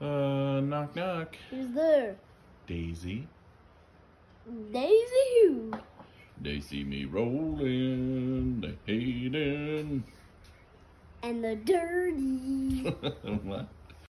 Uh, knock knock. Who's there? Daisy. Daisy who? They see me rolling, they hating. And the dirty. what?